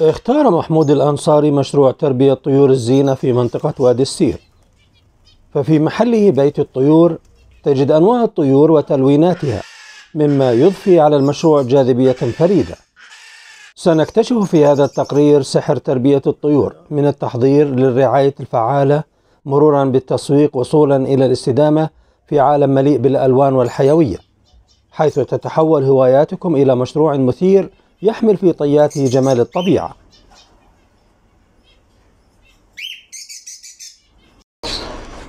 اختار محمود الأنصاري مشروع تربية طيور الزينة في منطقة وادي السير. ففي محله بيت الطيور تجد أنواع الطيور وتلويناتها مما يضفي على المشروع جاذبية فريدة. سنكتشف في هذا التقرير سحر تربية الطيور من التحضير للرعاية الفعالة مرورا بالتسويق وصولا إلى الاستدامة في عالم مليء بالألوان والحيوية حيث تتحول هواياتكم إلى مشروع مثير يحمل في طياته جمال الطبيعة.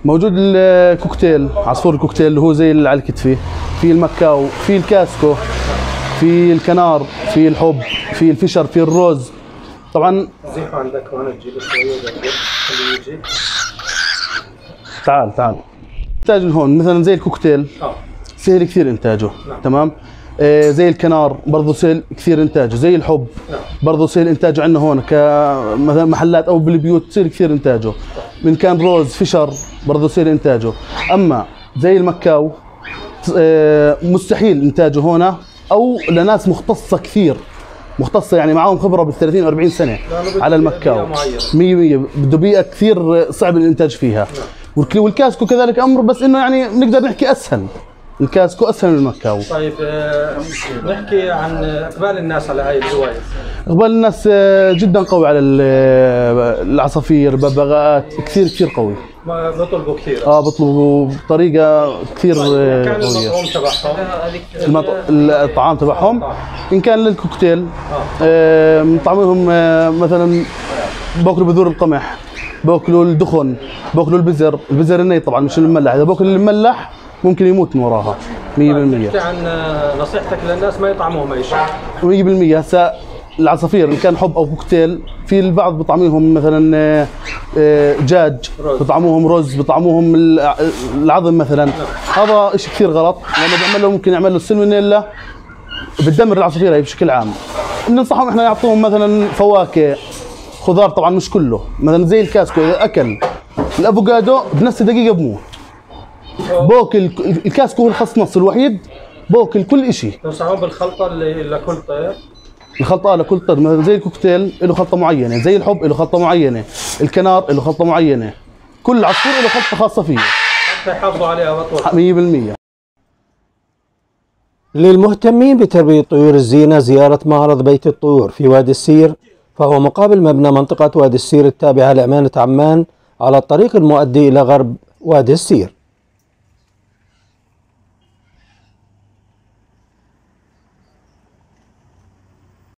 موجود الكوكتيل عصفور الكوكتيل اللي هو زي اللي على الكتفي. في المكاو في الكاسكو في الكنار في الحب في الفشر في الروز. طبعا زيحوا عندك هون تجيب شوية خليه يجي. تعال تعال. انتاج هون مثلا زي الكوكتيل. آه. سهل كثير إنتاجه نعم. تمام؟ زي الكنار برضه سهل كثير انتاجه زي الحب. برضه سهل انتاجه عندنا هون كمثلا محلات أو بالبيوت سهل كثير إنتاجه. من كان روز فشر برضه سهل إنتاجه. أما زي المكاو آه مستحيل إنتاجه هنا أو لناس مختصة كثير. مختصة يعني معاهم خبرة بال 30 40 سنة على المكاو. معينة. 100% بده بيئة كثير صعب الإنتاج فيها. والك- والكاسكو كذلك أمر بس إنه يعني نقدر نحكي أسهل. الكاسكو اسهل من المكاو. طيب آه، نحكي عن إقبال الناس على هاي الهواية. إقبال الناس آه، جدا قوي على آه، العصافير الببغاءات كثير كثير قوي. بطلبوا كثير. آه بطلبوا بطريقة كثير كان قوية. المطعوم تبعهم؟ المط- الطعام تبعهم إن كان للكوكتيل مطعمهم مثلا بأكلوا بذور القمح بأكلوا الدخن بأكلوا البزر. البزر الني طبعا مش المملح إذا بأكل المملح ممكن يموت من وراها 100% نحكي عن آه، نصيحتك للناس ما يطعموهم أي شيء. 100% هسا العصافير إن كان حب أو كوكتيل في البعض بطعميهم مثلا آه، آه، دجاج رز. بطعموهم رز بطعموهم الع- العظم مثلا. هذا شيء كثير غلط. لأنه بيعمل له ممكن يعمل له سلمونيلا بتدمر العصافير هي بشكل عام. بننصحهم إحنا نعطوهم مثلا فواكه خضار طبعا مش كله مثلا زي الكاسكو إذا أكل الأفوكادو بنفس دقيقه بموت. باكل الكاسكو هو الخص نص الوحيد باكل كل شيء تنصحون بالخلطة اللي لكل طير. الخلطة لكل طير زي الكوكتيل له خلطة معينة زي الحب له خلطة معينة الكنار له خلطة معينة كل عصفور له خلطة خاصة فيه. حتى يحافظوا عليها بطول 100% للمهتمين بتربية طيور الزينة زيارة معرض بيت الطيور في وادي السير فهو مقابل مبنى منطقة وادي السير التابعة لأمانة عمان على الطريق المؤدي إلى غرب وادي السير.